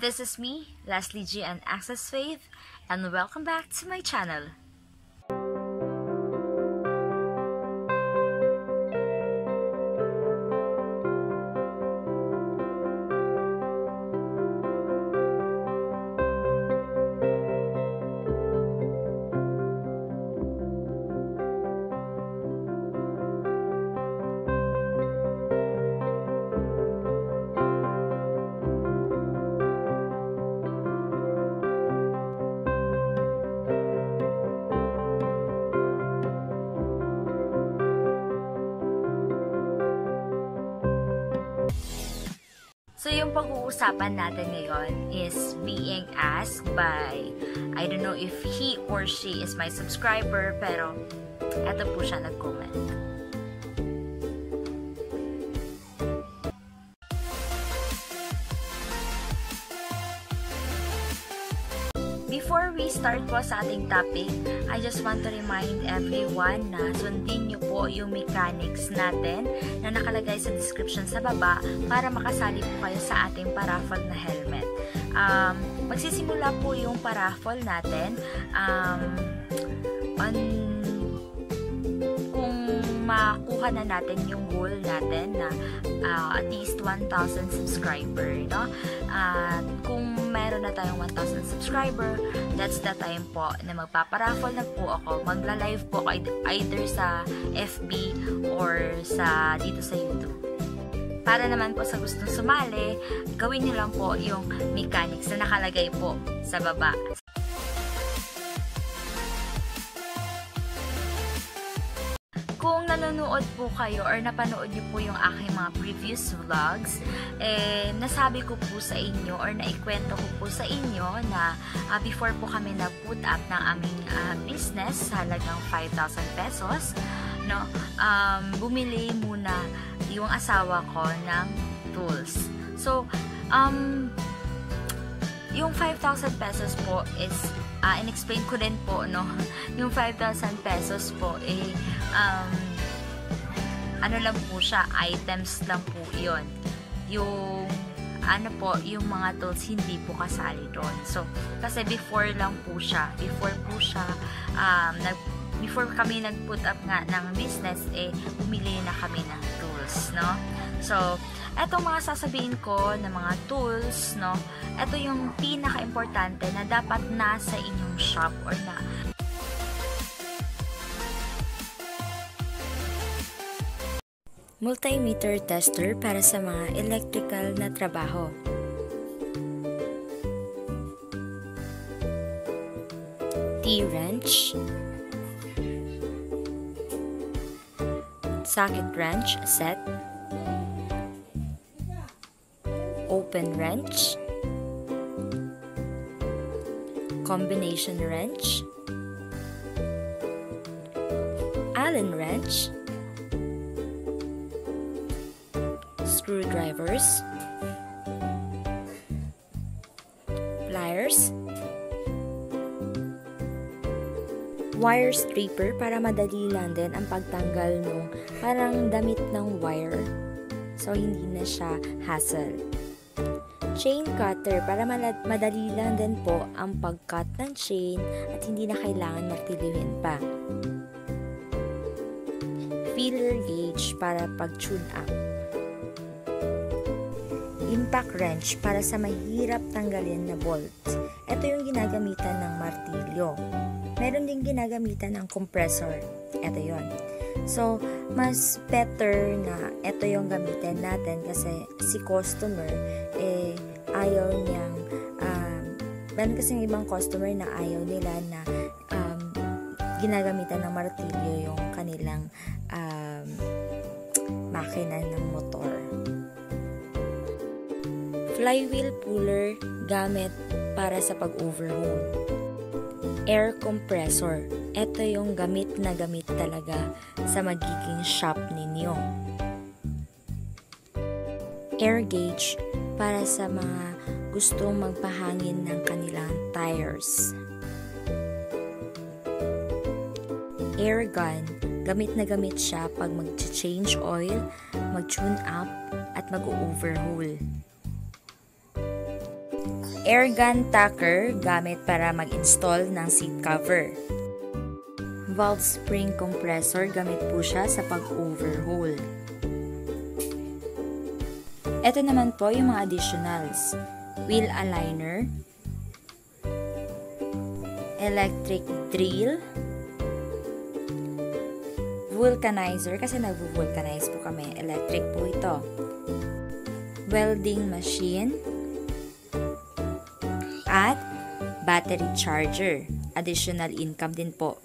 This is me, Leslie G and Access Faith, and welcome back to my channel. So, yung pag-uusapan natin ngayon is being asked by, I don't know if he or she is my subscriber, pero eto po siya nag-comment. Start po sa ating topic, I just want to remind everyone na sundin niyo po yung mechanics natin na nakalagay sa description sa baba para makasali po kayo sa ating paraffle na helmet. Um, magsisimula po yung paraffle natin um, on makuha na natin yung goal natin na uh, at least 1,000 subscriber, no? At uh, kung meron na tayong 1,000 subscriber, that's the time po na magpaparaffle na po ako. Magla-live po either sa FB or sa dito sa YouTube. Para naman po sa gustong sumali, gawin niyo lang po yung mechanics na nakalagay po sa baba. Nanonood po kayo or napanood niyo po yung aking mga previous vlogs, eh, nasabi ko po sa inyo or naikwento ko po sa inyo na uh, before po kami na-put up ng aming uh, business sa halagang 5,000 pesos, no, um, bumili muna yung asawa ko ng tools. So, um, yung 5,000 pesos po is uh, in-explain ko din po no yung 5,000 pesos po eh um, ano lang po siya items lang po yon yung ano po, yung mga tools hindi po kasali doon. So, kasi before lang po siya, before po siya, um, nag, before kami nag-put up nga ng business, eh, bumili na kami ng tools, no? So, etong mga sasabihin ko na mga tools, no, ito yung pinaka-importante na dapat nasa inyong shop or na Multimeter tester para sa mga electrical na trabaho. T-wrench. Socket wrench set. Open wrench, combination wrench, Allen wrench, screwdrivers, pliers, wire stripper para madali lang din ang pagtanggal ng parang damit ng wire. So, hindi na siya hassle chain cutter para madali lang din po ang pag-cut ng chain at hindi na kailangan martilyuhin pa. Feeler gauge para pag-tune up. Impact wrench para sa mahirap tanggalin na bolt. Ito yung ginagamitan ng martilyo. Meron din ginagamitan ng compressor. Ito yon. So, mas better na ito yung gamitin natin kasi si customer, eh, ayaw niyang, um, meron kasing ibang customer na ayaw nila na um, ginagamitan ng martilyo yung kanilang um, makina ng motor. Flywheel puller gamit para sa pag-overhaul. Air compressor. Ito yung gamit na gamit talaga sa magiging shop ninyo. Air gauge para sa mga gustong magpahangin ng kanilang tires. Air gun, gamit na gamit siya pag mag-change oil, mag-tune up, at mag-overhaul. Air gun tacker gamit para mag-install ng seat cover. Valve spring compressor gamit po siya sa pag-overhaul. Ito naman po yung mga additionals. Wheel aligner, electric drill, vulcanizer kasi nagvo-vulcanize po kami. Electric po ito. Welding machine at battery charger. Additional income din po